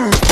Ugh.